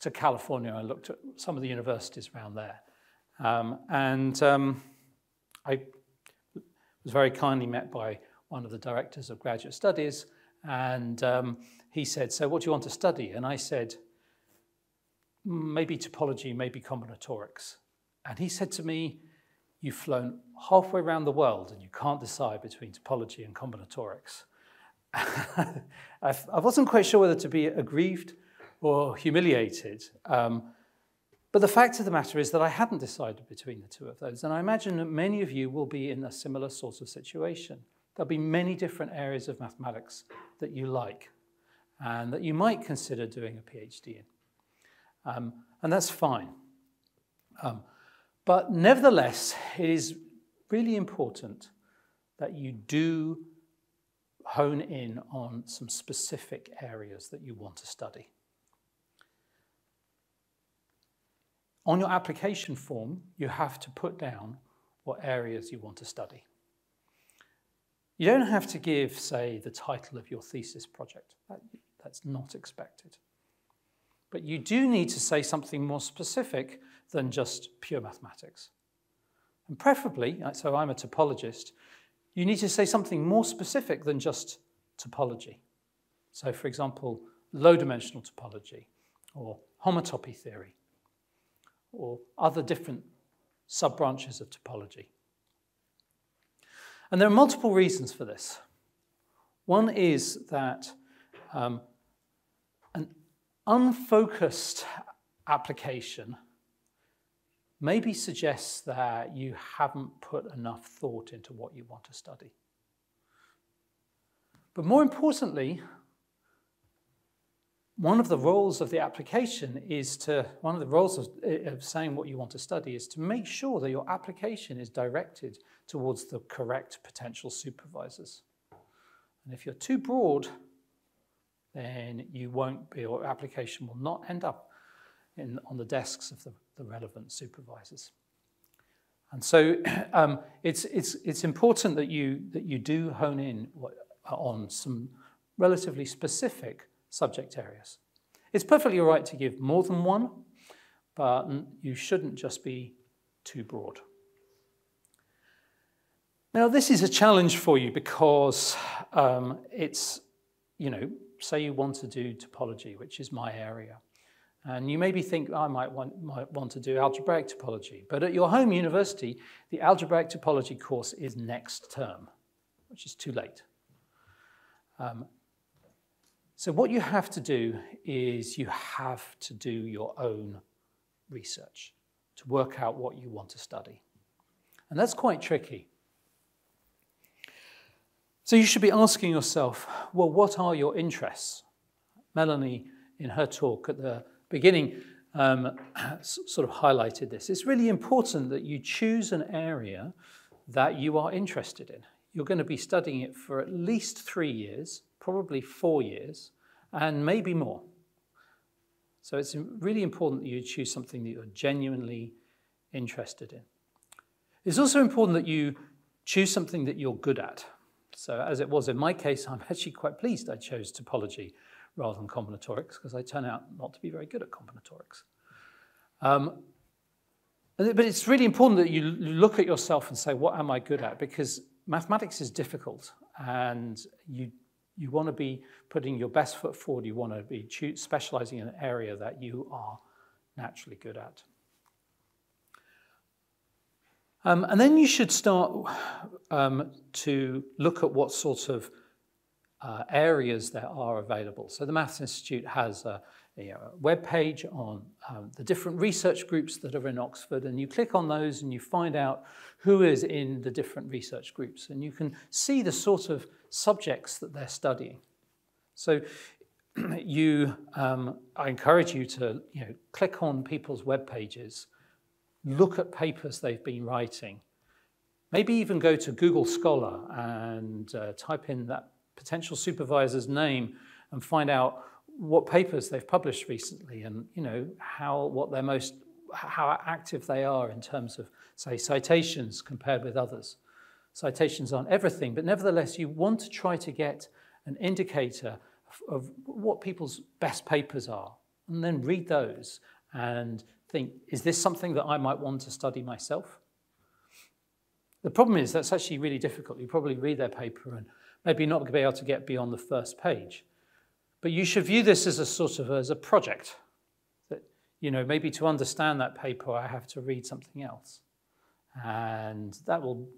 to California. I looked at some of the universities around there. Um, and um, I was very kindly met by one of the directors of graduate studies, and um, he said, So, what do you want to study? And I said, Maybe topology, maybe combinatorics. And he said to me, you've flown halfway around the world and you can't decide between topology and combinatorics. I wasn't quite sure whether to be aggrieved or humiliated. Um, but the fact of the matter is that I hadn't decided between the two of those. And I imagine that many of you will be in a similar sort of situation. There'll be many different areas of mathematics that you like and that you might consider doing a PhD in. Um, and that's fine. Um, but nevertheless, it is really important that you do hone in on some specific areas that you want to study. On your application form, you have to put down what areas you want to study. You don't have to give, say, the title of your thesis project. That, that's not expected. But you do need to say something more specific than just pure mathematics. And preferably, uh, so I'm a topologist, you need to say something more specific than just topology. So, for example, low dimensional topology, or homotopy theory, or other different sub-branches of topology. And there are multiple reasons for this. One is that um, an unfocused application maybe suggests that you haven't put enough thought into what you want to study. But more importantly, one of the roles of the application is to, one of the roles of, of, saying what you want to study is to make sure that your application is directed towards the correct potential supervisors. And if you're too broad, then you won't be, your application will not end up in, on the desks of the, the relevant supervisors. And so um, it's, it's, it's important that you, that you do hone in on some relatively specific subject areas. It's perfectly all right to give more than one, but you shouldn't just be too broad. Now, this is a challenge for you because um, it's, you know, say you want to do topology, which is my area. And you maybe think I might want, might want to do algebraic topology. But at your home university, the algebraic topology course is next term, which is too late. Um, so what you have to do is you have to do your own research to work out what you want to study. And that's quite tricky. So you should be asking yourself, well, what are your interests? Melanie, in her talk at the beginning, um, sort of highlighted this. It's really important that you choose an area that you are interested in. You're going to be studying it for at least three years, probably four years, and maybe more. So it's really important that you choose something that you're genuinely interested in. It's also important that you choose something that you're good at. So as it was in my case, I'm actually quite pleased I chose topology rather than combinatorics because I turn out not to be very good at combinatorics. Um, but it's really important that you look at yourself and say, what am I good at? Because mathematics is difficult and you, you want to be putting your best foot forward. You want to be specializing in an area that you are naturally good at. Um, and then you should start um, to look at what sort of uh, areas there are available. So the Maths Institute has a, a, a web page on um, the different research groups that are in Oxford, and you click on those and you find out who is in the different research groups, and you can see the sort of subjects that they're studying. So you, um, I encourage you to you know, click on people's web pages look at papers they've been writing. Maybe even go to Google Scholar and uh, type in that potential supervisor's name and find out what papers they've published recently and you know how what they're most how active they are in terms of say citations compared with others. Citations aren't everything, but nevertheless you want to try to get an indicator of, of what people's best papers are and then read those and think, is this something that I might want to study myself? The problem is that's actually really difficult. You probably read their paper and maybe not be able to get beyond the first page. But you should view this as a sort of as a project. That, you know, maybe to understand that paper, I have to read something else. And that will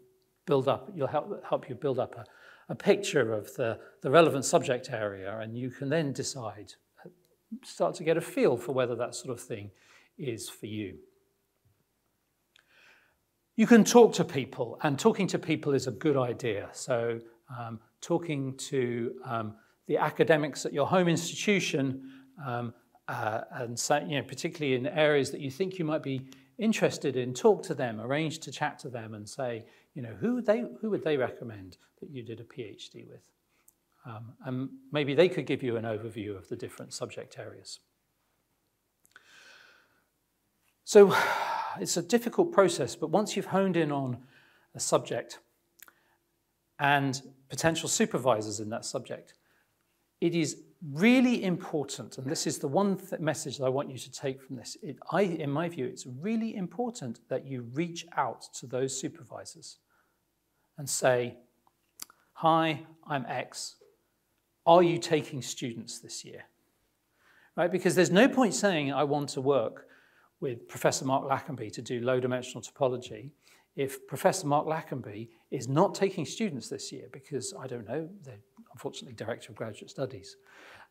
build up, you'll help, help you build up a, a picture of the, the relevant subject area, and you can then decide, start to get a feel for whether that sort of thing is for you. You can talk to people, and talking to people is a good idea. So, um, talking to um, the academics at your home institution, um, uh, and say, you know, particularly in areas that you think you might be interested in, talk to them, arrange to chat to them, and say, you know, who they, who would they recommend that you did a PhD with? Um, and maybe they could give you an overview of the different subject areas. So it's a difficult process, but once you've honed in on a subject and potential supervisors in that subject, it is really important, and this is the one th message that I want you to take from this. It, I, in my view, it's really important that you reach out to those supervisors and say, Hi, I'm X. Are you taking students this year? Right? Because there's no point saying I want to work with Professor Mark Lackenby to do low-dimensional topology if Professor Mark Lackenby is not taking students this year because, I don't know, they're unfortunately Director of Graduate Studies.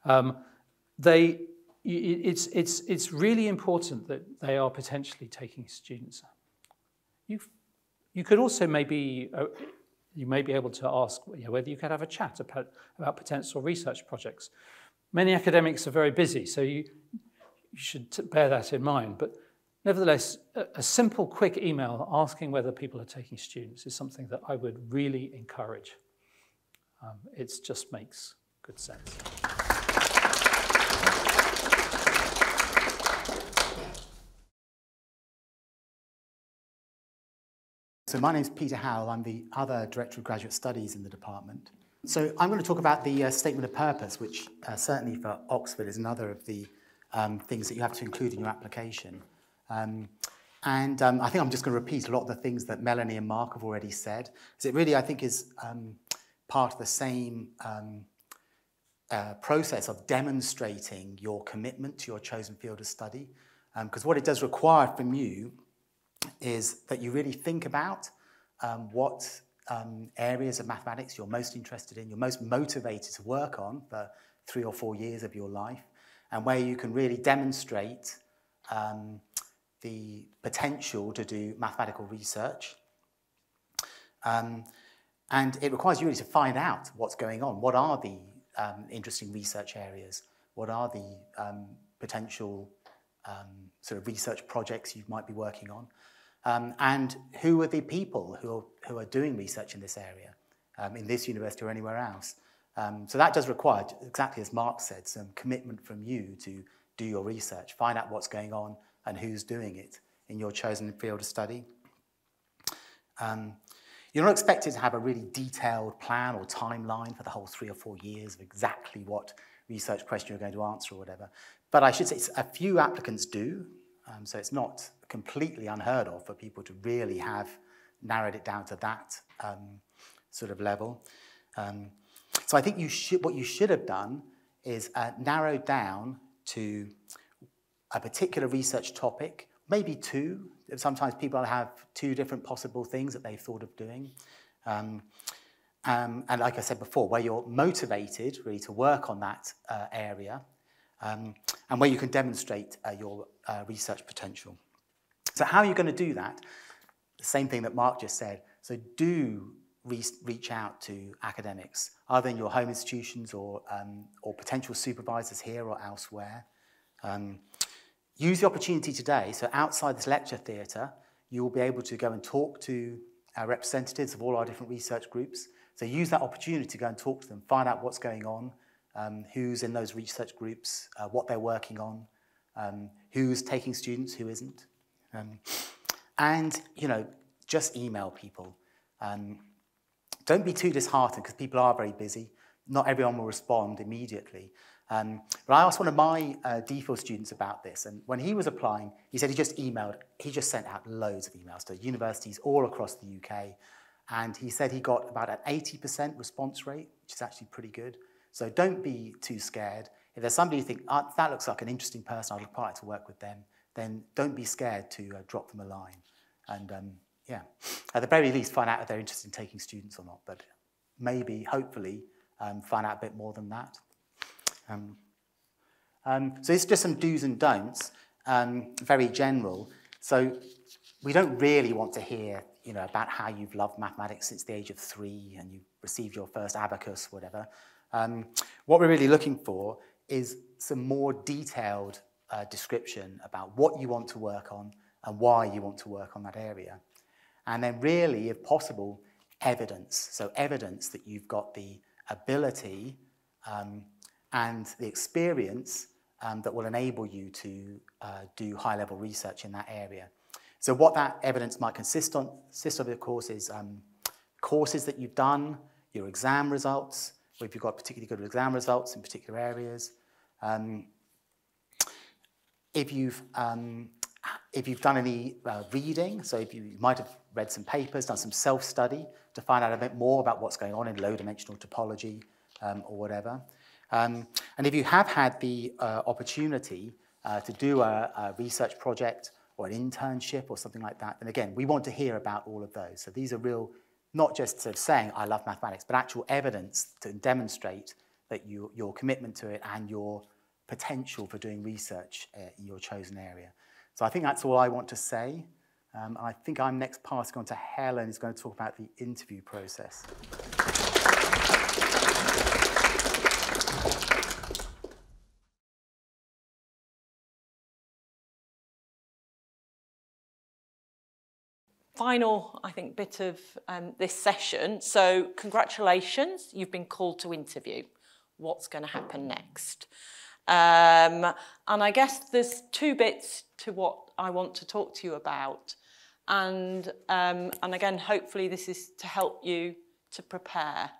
Um, they, it's, it's, it's really important that they are potentially taking students. you you could also maybe, uh, you may be able to ask you know, whether you could have a chat about, about potential research projects. Many academics are very busy, so you, you should bear that in mind. But nevertheless, a, a simple, quick email asking whether people are taking students is something that I would really encourage. Um, it just makes good sense. So my name is Peter Howell. I'm the other Director of Graduate Studies in the department. So I'm going to talk about the uh, Statement of Purpose, which uh, certainly for Oxford is another of the um, things that you have to include in your application. Um, And um, I think I'm just going to repeat a lot of the things that Melanie and Mark have already said. Because it really, I think, is um, part of the same um, uh, process of demonstrating your commitment to your chosen field of study. Because um, what it does require from you is that you really think about um, what um, areas of mathematics you're most interested in, you're most motivated to work on for three or four years of your life, and where you can really demonstrate um, the potential to do mathematical research. Um, and it requires you really to find out what's going on. What are the um, interesting research areas? What are the um, potential um, sort of research projects you might be working on? Um, and who are the people who are, who are doing research in this area, um, in this university or anywhere else? Um, so that does require, exactly as Mark said, some commitment from you to do your research, find out what's going on and who's doing it in your chosen field of study. Um, you're not expected to have a really detailed plan or timeline for the whole three or four years of exactly what research question you're going to answer or whatever. But I should say a few applicants do, um, so it's not completely unheard of for people to really have narrowed it down to that um, sort of level. Um, so I think you should, what you should have done is uh, narrowed down to a particular research topic, maybe two. Sometimes people have two different possible things that they've thought of doing. Um, um, and like I said before, where you're motivated really to work on that uh, area um, and where you can demonstrate uh, your uh, research potential. So how are you going to do that? The same thing that Mark just said. So do re reach out to academics, either in your home institutions or, um, or potential supervisors here or elsewhere. Um, use the opportunity today. So outside this lecture theatre, you will be able to go and talk to our representatives of all our different research groups. So use that opportunity to go and talk to them, find out what's going on, um, who's in those research groups, uh, what they're working on, um, who's taking students, who isn't. Um, and, you know, just email people. Um, don't be too disheartened because people are very busy. Not everyone will respond immediately. Um, but I asked one of my uh, DPhil students about this, and when he was applying, he said he just emailed, he just sent out loads of emails to universities all across the UK, and he said he got about an 80% response rate, which is actually pretty good. So don't be too scared. If there's somebody you think, oh, that looks like an interesting person, I'd like to work with them, then don't be scared to uh, drop them a line. And um, yeah, at the very least, find out if they're interested in taking students or not, but maybe, hopefully, um, find out a bit more than that. Um, um, so it's just some do's and don'ts, um, very general. So we don't really want to hear you know, about how you've loved mathematics since the age of three and you received your first abacus, whatever. Um, what we're really looking for is some more detailed uh, description about what you want to work on and why you want to work on that area. And then really, if possible, evidence. So evidence that you've got the ability um, and the experience um, that will enable you to uh, do high-level research in that area. So what that evidence might consist, on, consist of, of course, is um, courses that you've done, your exam results, or if you've got particularly good exam results in particular areas, um, if you've um, if you've done any uh, reading, so if you, you might have read some papers, done some self-study to find out a bit more about what's going on in low-dimensional topology um, or whatever. Um, and if you have had the uh, opportunity uh, to do a, a research project or an internship or something like that, then again, we want to hear about all of those. So these are real, not just sort of saying, I love mathematics, but actual evidence to demonstrate that you, your commitment to it and your potential for doing research uh, in your chosen area. So I think that's all I want to say. Um, I think I'm next passing on to Helen, who's going to talk about the interview process. Final, I think, bit of um, this session. So congratulations, you've been called to interview. What's going to happen next? Um, and I guess there's two bits to what I want to talk to you about. And, um, and again, hopefully this is to help you to prepare.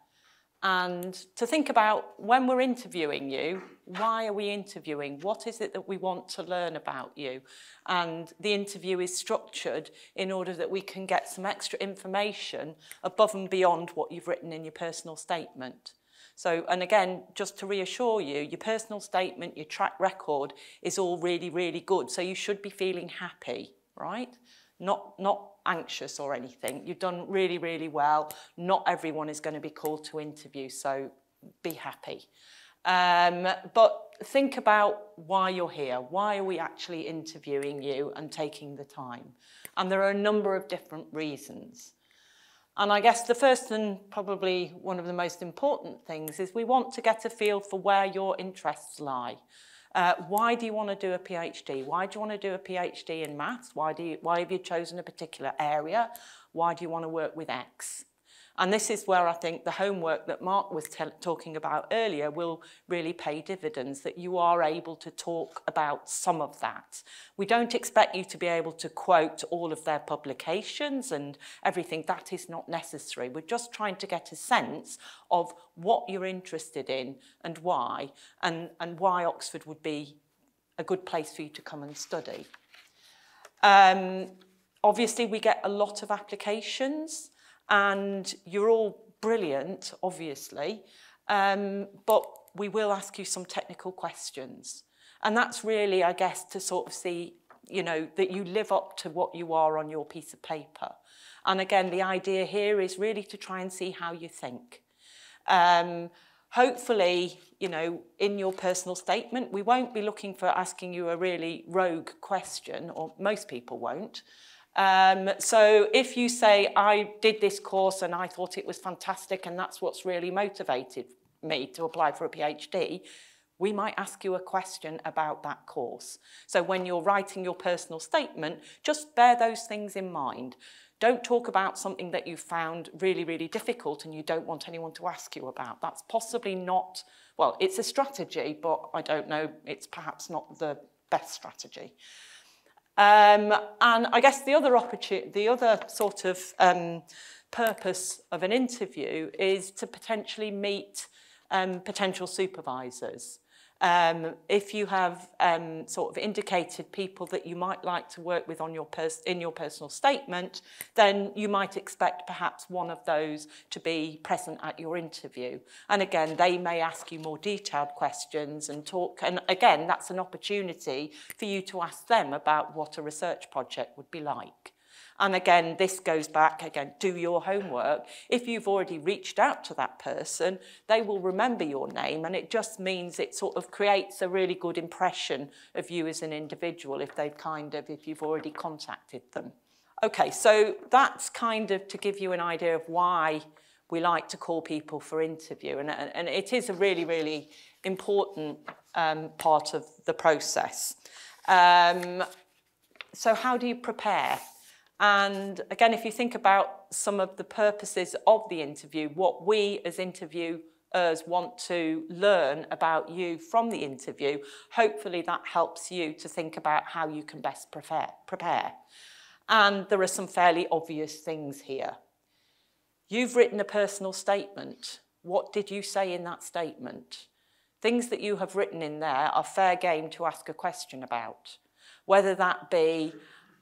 And to think about when we're interviewing you, why are we interviewing? What is it that we want to learn about you? And the interview is structured in order that we can get some extra information above and beyond what you've written in your personal statement. So, and again, just to reassure you, your personal statement, your track record is all really, really good. So you should be feeling happy, right? Not, not anxious or anything. You've done really, really well. Not everyone is going to be called to interview, so be happy. Um, but think about why you're here. Why are we actually interviewing you and taking the time? And there are a number of different reasons. And I guess the first and probably one of the most important things is we want to get a feel for where your interests lie. Uh, why do you want to do a PhD? Why do you want to do a PhD in maths? Why, do you, why have you chosen a particular area? Why do you want to work with X? And this is where I think the homework that Mark was talking about earlier will really pay dividends, that you are able to talk about some of that. We don't expect you to be able to quote all of their publications and everything. That is not necessary. We're just trying to get a sense of what you're interested in and why, and, and why Oxford would be a good place for you to come and study. Um, obviously, we get a lot of applications and you're all brilliant, obviously, um, but we will ask you some technical questions. And that's really, I guess, to sort of see, you know, that you live up to what you are on your piece of paper. And again, the idea here is really to try and see how you think. Um, hopefully, you know, in your personal statement, we won't be looking for asking you a really rogue question, or most people won't. Um, so if you say, I did this course and I thought it was fantastic and that's what's really motivated me to apply for a PhD, we might ask you a question about that course. So when you're writing your personal statement, just bear those things in mind. Don't talk about something that you found really, really difficult and you don't want anyone to ask you about. That's possibly not, well, it's a strategy, but I don't know, it's perhaps not the best strategy. Um, and I guess the other the other sort of um, purpose of an interview is to potentially meet um, potential supervisors. Um, if you have um, sort of indicated people that you might like to work with on your in your personal statement, then you might expect perhaps one of those to be present at your interview. And again, they may ask you more detailed questions and talk. And again, that's an opportunity for you to ask them about what a research project would be like. And again, this goes back, again, do your homework. If you've already reached out to that person, they will remember your name and it just means it sort of creates a really good impression of you as an individual if they've kind of, if you've already contacted them. Okay, so that's kind of to give you an idea of why we like to call people for interview. And, and it is a really, really important um, part of the process. Um, so how do you prepare? And again, if you think about some of the purposes of the interview, what we as interviewers want to learn about you from the interview, hopefully that helps you to think about how you can best prepare. And there are some fairly obvious things here. You've written a personal statement. What did you say in that statement? Things that you have written in there are fair game to ask a question about. Whether that be,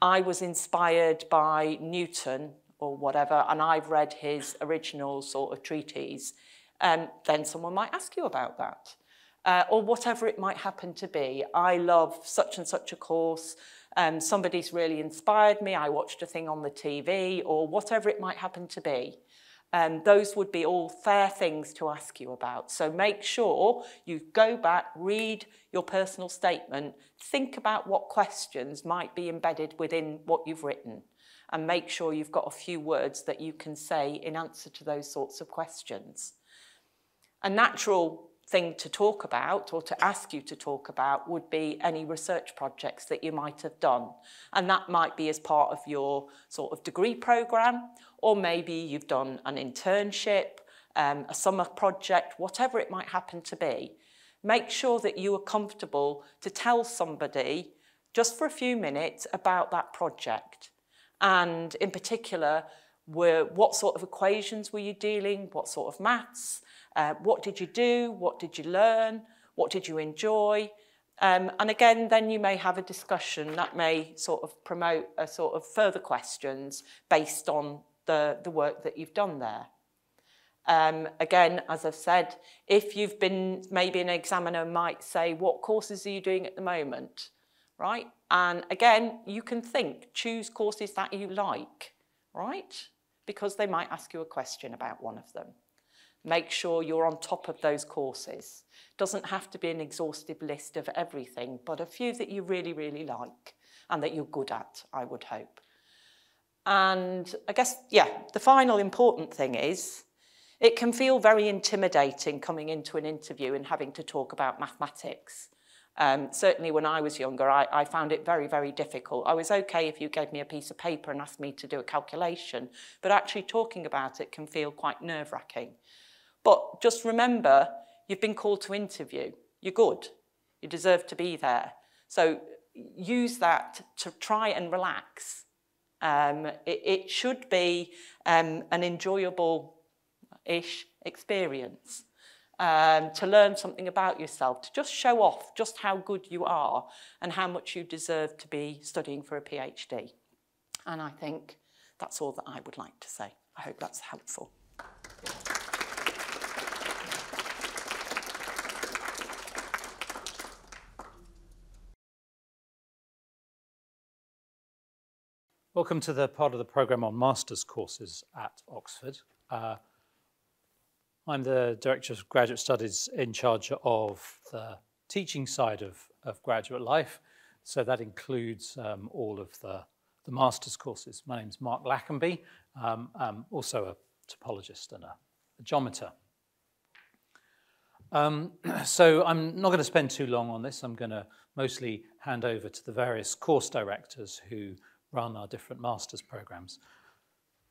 I was inspired by Newton or whatever, and I've read his original sort of treatise, um, then someone might ask you about that. Uh, or whatever it might happen to be. I love such and such a course, um, somebody's really inspired me, I watched a thing on the TV, or whatever it might happen to be. Um, those would be all fair things to ask you about. So make sure you go back, read your personal statement, think about what questions might be embedded within what you've written, and make sure you've got a few words that you can say in answer to those sorts of questions. A natural thing to talk about or to ask you to talk about would be any research projects that you might have done. And that might be as part of your sort of degree program, or maybe you've done an internship, um, a summer project, whatever it might happen to be. Make sure that you are comfortable to tell somebody just for a few minutes about that project. And in particular, were what sort of equations were you dealing, what sort of maths, uh, what did you do, what did you learn, what did you enjoy. Um, and again, then you may have a discussion that may sort of promote a sort of further questions based on the, the work that you've done there. Um, again, as I've said, if you've been, maybe an examiner might say, what courses are you doing at the moment, right? And again, you can think, choose courses that you like, right? Because they might ask you a question about one of them. Make sure you're on top of those courses. Doesn't have to be an exhaustive list of everything, but a few that you really, really like and that you're good at, I would hope. And I guess, yeah, the final important thing is it can feel very intimidating coming into an interview and having to talk about mathematics. Um, certainly when I was younger, I, I found it very, very difficult. I was okay if you gave me a piece of paper and asked me to do a calculation, but actually talking about it can feel quite nerve-wracking. But just remember, you've been called to interview. You're good. You deserve to be there. So use that to try and relax. Um, it, it should be um, an enjoyable-ish experience um, to learn something about yourself, to just show off just how good you are and how much you deserve to be studying for a PhD. And I think that's all that I would like to say. I hope that's helpful. Welcome to the part of the programme on master's courses at Oxford. Uh, I'm the Director of Graduate Studies in charge of the teaching side of, of graduate life. So that includes um, all of the, the master's courses. My name's Mark Lackenby. Um, I'm also a topologist and a, a geometer. Um, so I'm not going to spend too long on this. I'm going to mostly hand over to the various course directors who run our different master's programs.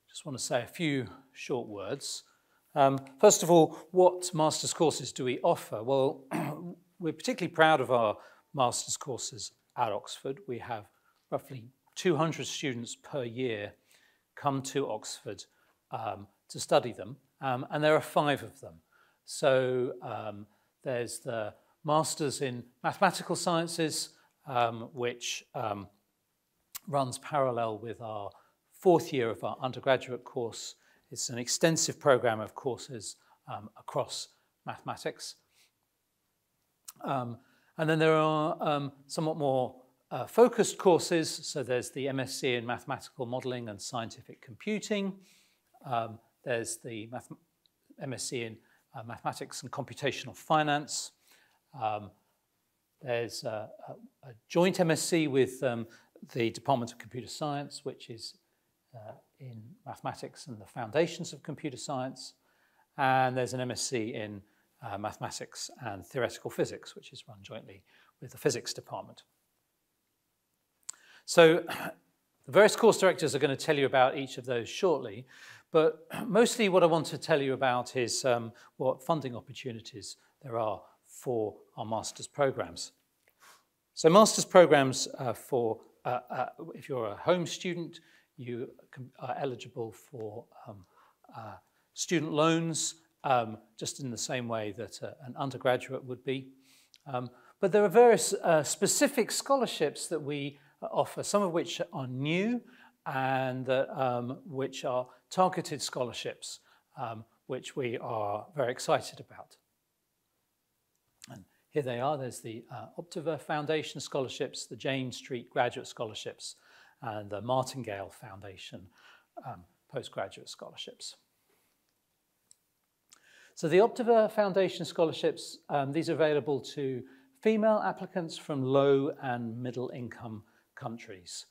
Just want to say a few short words. Um, first of all, what master's courses do we offer? Well, we're particularly proud of our master's courses at Oxford. We have roughly 200 students per year come to Oxford um, to study them, um, and there are five of them. So um, there's the Masters in Mathematical Sciences, um, which um, runs parallel with our fourth year of our undergraduate course it's an extensive program of courses um, across mathematics. Um, and then there are um, somewhat more uh, focused courses. So there's the MSc in Mathematical Modelling and Scientific Computing. Um, there's the Math MSc in uh, Mathematics and Computational Finance. Um, there's a, a, a, joint MSc with um, the Department of Computer Science, which is uh, in mathematics and the foundations of computer science. And there's an MSc in uh, mathematics and theoretical physics, which is run jointly with the physics department. So the various course directors are going to tell you about each of those shortly, but mostly what I want to tell you about is um, what funding opportunities there are for our master's programs. So master's programs uh, for, uh, uh, if you're a home student, you are eligible for um, uh, student loans, um, just in the same way that uh, an undergraduate would be. Um, but there are various uh, specific scholarships that we uh, offer, some of which are new and um, which are targeted scholarships, um, which we are very excited about. Here they are. There's the uh, Optiver Foundation scholarships, the Jane Street Graduate Scholarships, and the Martingale Foundation um, postgraduate scholarships. So the Optiver Foundation scholarships, um, these are available to female applicants from low and middle income countries.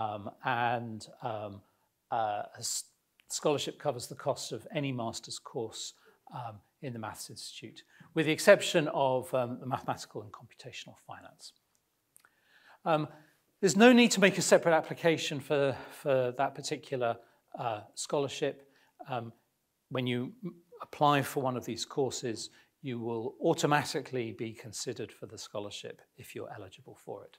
Um, and um, uh, a scholarship covers the cost of any master's course um, in the Maths Institute, with the exception of um, the mathematical and computational finance. Um, there's no need to make a separate application for, for that particular uh, scholarship. Um, when you apply for one of these courses, you will automatically be considered for the scholarship if you're eligible for it.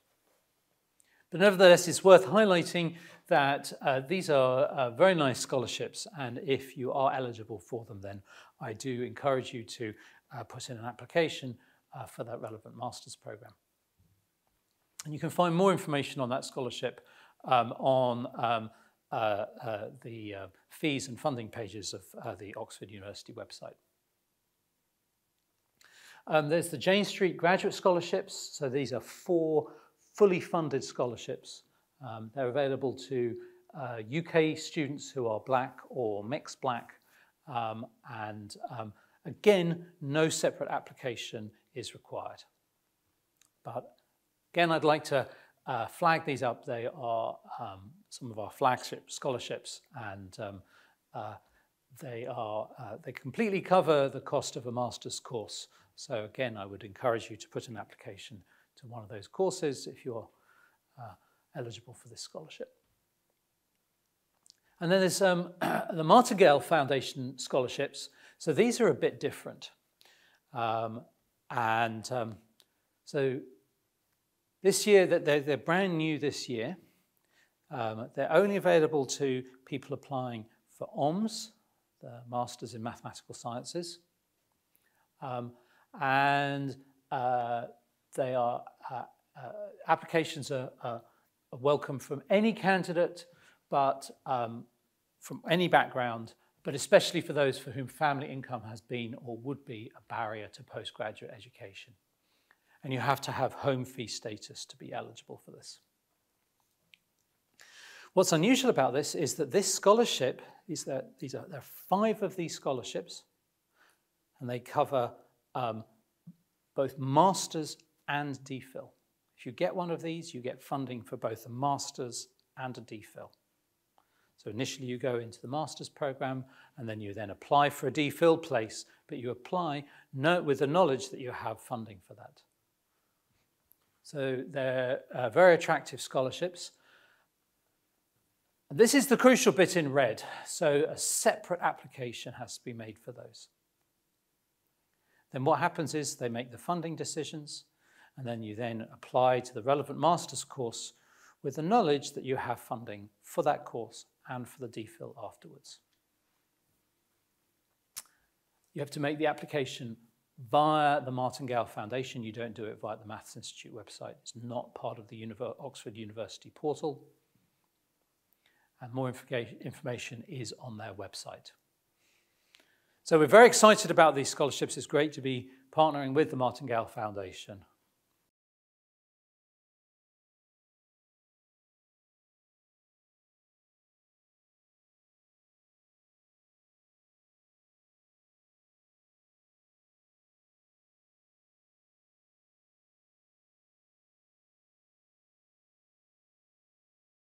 But nevertheless, it's worth highlighting that uh, these are uh, very nice scholarships, and if you are eligible for them, then I do encourage you to uh, put in an application uh, for that relevant master's program. And you can find more information on that scholarship um, on um, uh, uh, the fees and funding pages of the Oxford University website. Um, there's the Jane Street Graduate Scholarships. So these are four fully funded scholarships. Um, they're available to uh, UK students who are black or mixed black. Um, and um, again, no separate application is required. But again, I'd like to uh, flag these up. They are um, some of our flagship scholarships and um, uh, they, are, uh, they completely cover the cost of a master's course. So again, I would encourage you to put an application to one of those courses if you're uh, eligible for this scholarship. And then there's um, the Martingale Foundation scholarships. So these are a bit different. Um, and um, so this year, they're, they're brand new this year. Um, they're only available to people applying for OMS, the Masters in Mathematical Sciences. Um, and uh, they are uh, uh, applications are, are, welcome from any candidate, but um, from any background, but especially for those for whom family income has been or would be a barrier to postgraduate education. And you have to have home fee status to be eligible for this. What's unusual about this is that this scholarship, is that these are, there are five of these scholarships, and they cover um, both masters and DPhil. If you get one of these, you get funding for both a master's and a DPhil. So initially you go into the master's program and then you then apply for a DPhil place, but you apply with the knowledge that you have funding for that. So they're uh, very attractive scholarships. This is the crucial bit in red. So a separate application has to be made for those. Then what happens is they make the funding decisions, and then you then apply to the relevant master's course with the knowledge that you have funding for that course and for the DPhil afterwards. You have to make the application via the Martingale Foundation. You don't do it via the Maths Institute website. It's not part of the Univer Oxford University portal. And more information is on their website. So we're very excited about these scholarships. It's great to be partnering with the Martingale Foundation